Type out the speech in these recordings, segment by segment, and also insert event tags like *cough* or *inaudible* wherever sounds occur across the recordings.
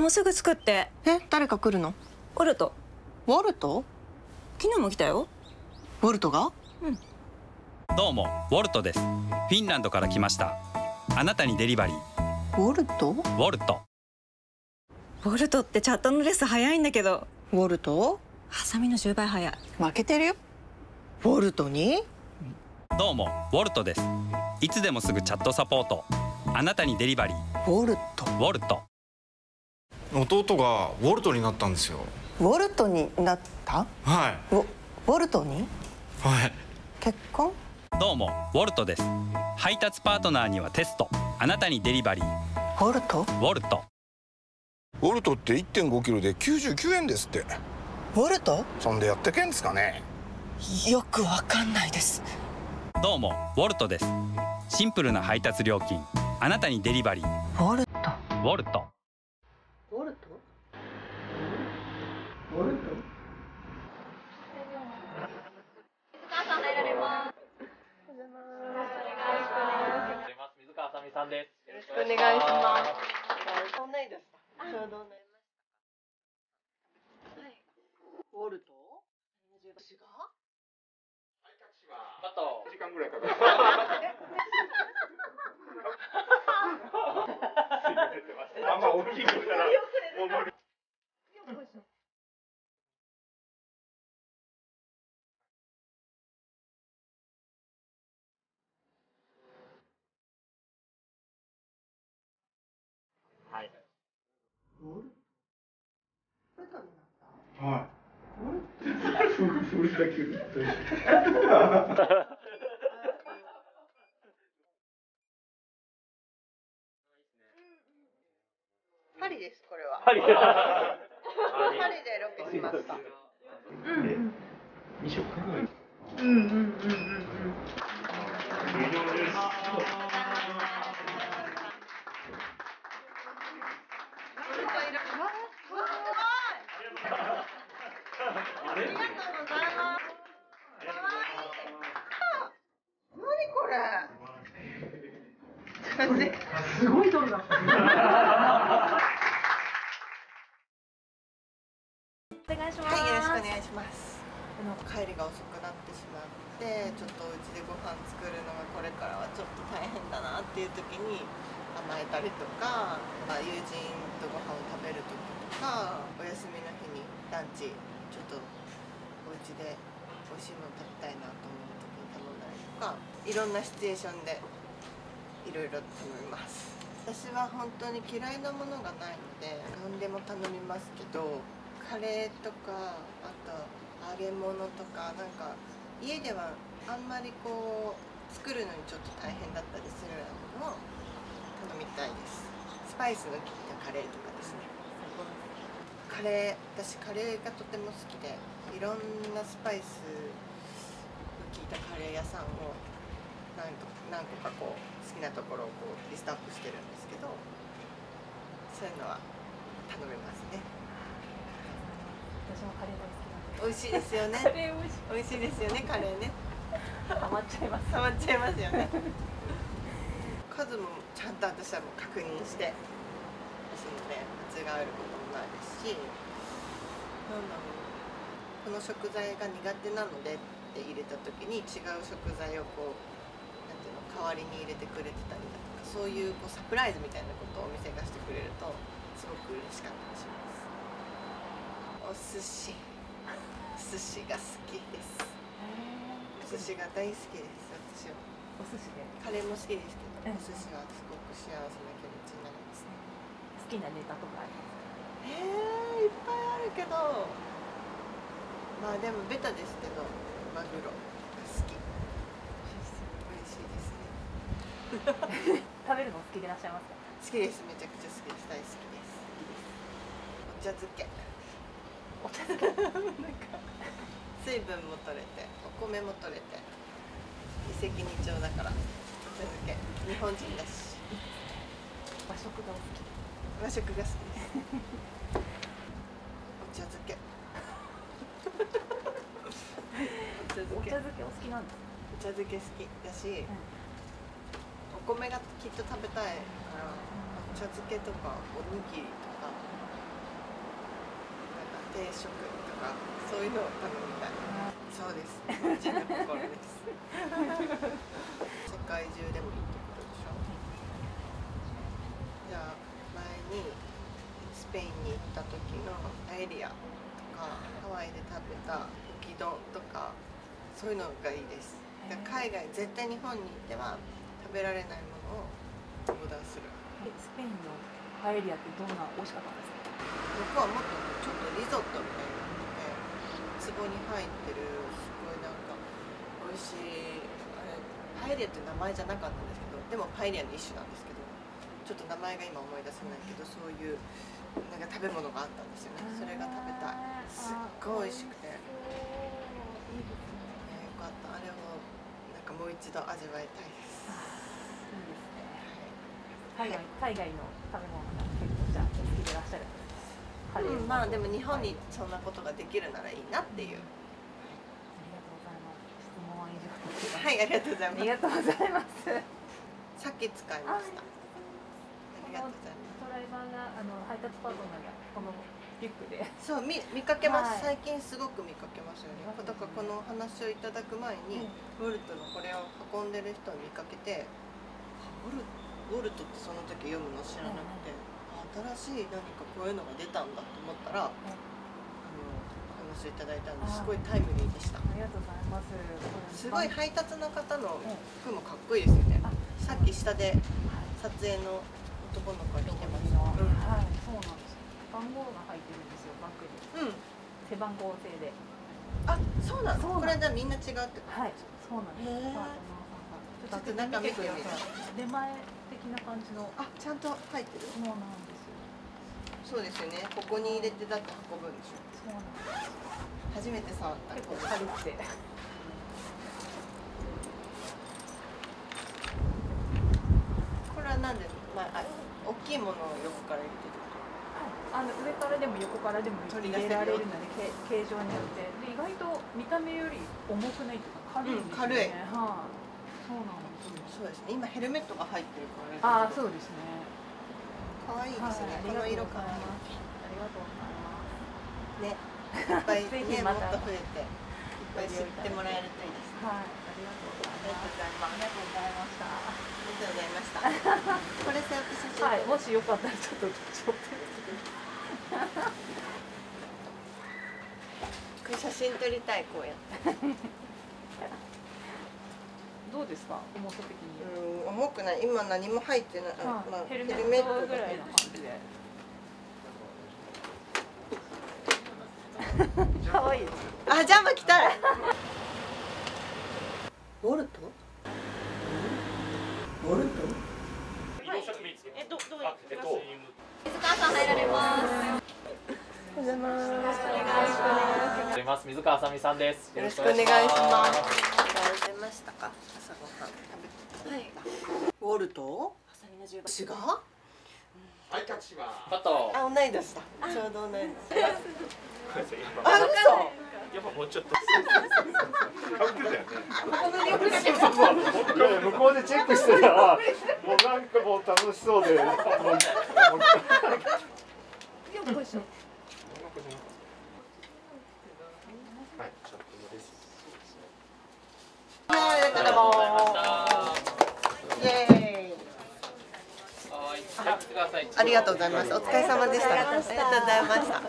もうすぐ作って。え誰か来るの？オルト。ウォルト？昨日も来たよ。ウォルトが？どうもウォルトです。フィンランドから来ました。あなたにデリバリー。ウォルト？ウォルト。ボルトってチャットのレス早いんだけど。ウォルト？ハサミの10倍早い。負けてるよ。ウォルトに？どうもウォルトです。いつでもすぐチャットサポート。あなたにデリバリー。ウォルト。ウォルト弟がウォルトになったんですよ。ウォルトになった？はい。ウォウォルトに？はい。結婚？どうもウォルトです。配達パートナーにはテスト。あなたにデリバリー。ウォルト？ウォルト。ウォルトって1.5キロで99円ですって。ウォルト？そんでやってけんですかね？よくわかんないです。どうもウォルトです。シンプルな配達料金。あなたにデリバリー。ウォルト。ウォルトウォルト？ウォルト水川あさみさんです。よろしくお願いします。ちょうどねウォルト私が。あと時間ぐらいかかるあんま大きい声はい。はい *laughs* *laughs* ですこれは。パリ。パリでロケしました。二週間ぐらい。何お願いしまはい、よろしくお願いします。あの帰りが遅くなってしまって、ちょっとお家でご飯作るのがこれからはちょっと大変だなっていう時に甘えたりとか、まあ友人とご飯を食べる時とか、お休みの日にランチちょっとお家で美味しいもの食べたいなと思う時に頼んだりとか、いろんなシチュエーションでいろいろ頼みます。私は本当に嫌いなものがないので何でも頼みますけどカレーとかあと揚げ物とかなんか家ではあんまりこう作るのにちょっと大変だったりするようなものを頼みたいです。スパイスの効いたカレーとかですね。カレー私カレーがとても好きでいろんなスパイスの効いたカレー屋さんを何個何個かこう好きなところをこうリストアップしてるんですけどそういうのは頼みますね。私もカレー大好きなんで。美味しいですよね。カレー美味しい。美味しいですよねカレーね。ハマっちゃいます。ハマっちゃいますよね。数もちゃんと私はもう確認してですので間違えることもないですしなんだろうこの食材が苦手なのでって入れた時に違う食材をこうなんていうの代わりに入れてくれてたりだとかそういうこうサプライズみたいなことをお店がしてくれるとすごく嬉しかったりしますお寿司。寿司が好きです。お寿司が大好きです私は。お寿司で？カレーも好きですけど、うん。お寿司はすごく幸せな気持ちになります。ね好きなネタとかありますへえいっぱいあるけどまあでもベタですけどマグロが好き。美味しいですね。食べるの好きでいらっしゃいますか？好きです。めちゃくちゃ好きです。大好きです。お茶漬けお茶漬けなんか水分も取れてお米も取れて一石二鳥だからお茶漬け日本人だし。和食がお好き。和食が好きです。お茶漬け。*laughs* お茶漬けお好きなんですお茶漬け好きだし、お米がきっと食べたいからお茶漬けとかおにぎり食とかそういうのを頼みたいそうです日本人の心です世界中でもいいってことでしょじゃあ前にスペインに行った時のパエリアとかハワイで食べたポキ丼とかそういうのがいいです海外絶対日本に行っては食べられないものをオーダーするスペインのパエリアってどんな美味しかったんですか？僕はもっとねちょっとリゾットみたいなので壺に入ってるすごいなんか美味しい。あれパエリアっていう名前じゃなかったんですけどでもパエリアの一種なんですけどちょっと名前が今思い出せないけどそういうなんか食べ物があったんですよねそれが食べたいすっごい美味しくて、よかったあれをなんかもう一度味わいたいですいいですね海外海外の食べ物が結構じゃあ好きでいらっしゃるカレーうん、まあでも日本にそんなことができるならいいなっていう。ありがとうございます。質問は以上です。はいありがとうございます。ありがとうございます。さっき使いました。ありがとうございます。ドライバーがあの配達パートナーがこのリュックで。そう見見かけます、はい。最近すごく見かけますよね。だからこのお話をいただく前に、ウォルトのこれを運んでる人を見かけてあウォルウォルトってその時読むの知らなくて、あ新しい何かこういうのが出たんだと思ったら、あのお話をいただいたんですごいタイムリーでした。ありがとうございます。すごいはい配達の方の服もかっこいいですよね。あさっき下で撮影の男の子が来てました、はい。うん。そうなんです。番号が入ってるんですよバッグに。うん、背番号制で。あそうなの？これじゃみんな違うってこと？はいそうなんです。ちょっと中見てください。出前的な感じの。あちゃんと入ってる？そうなんです。よそうですよね。ここに入れてだって運ぶんでしょ。そうなんです初めて触った。結構軽くて。これはなんで、まあ、あ大きいものを横から入れてるあの上からでも横からでも入れられるのでけ形状によって。で意外と見た目より重くないというか軽いんですよね、はい、そうなんですよ。そうですね。今ヘルメットが入ってるからああそうですね可愛いですね、はいこの色可愛ありが。とうございますいねいっぱいねもっと増えていっぱい知ってもらえるといいですね。はい、ありがとうございます。ありがとうございました。ありがとうございましたこれ背負って写真はい、もしよかったらちょっと。ちょっこれ写真撮りたいこうやって。とどうですか、重さ的に。うん重くない。今何も入ってない、まあ、ヘルヘルメッメットぐらいの感じで。可愛い。です。あジャンプ来たウォルト？ウォルト？え、ど、どうあ、えっと、お邪魔します。水川あさみさんです。よろしくお願いします食べましたか？朝ごはん。食べはいウォルト違う？はい、タッチします。カット。あ、同い年だ。ちょうど同い年。あ、や嘘。っぱもうちょっと。*laughs* 向こうでチェックしてたら、もうなんかもう楽しそうで、*laughs* もうもうはい、だからもうイエーイはい、はい、来てください。ありがとうございます。お疲れ様でした。ありがとうございました。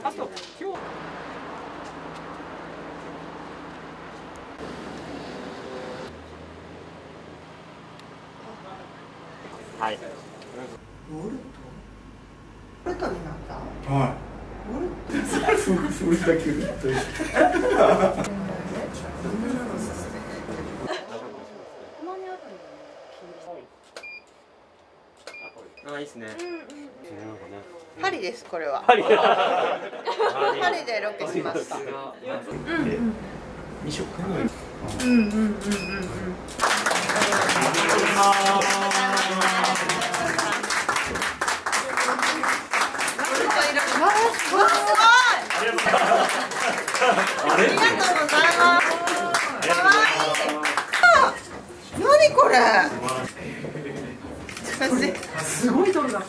はい。ウォルト。ウォルトになった？はウォルト。い *laughs* それだけ言っといてあ、いいですね。パリです。これは。パリ。パリでロケしました。二色ウォルトいる。わあ、すごい。ありがとうございます。可愛いれ。すごい飛んだ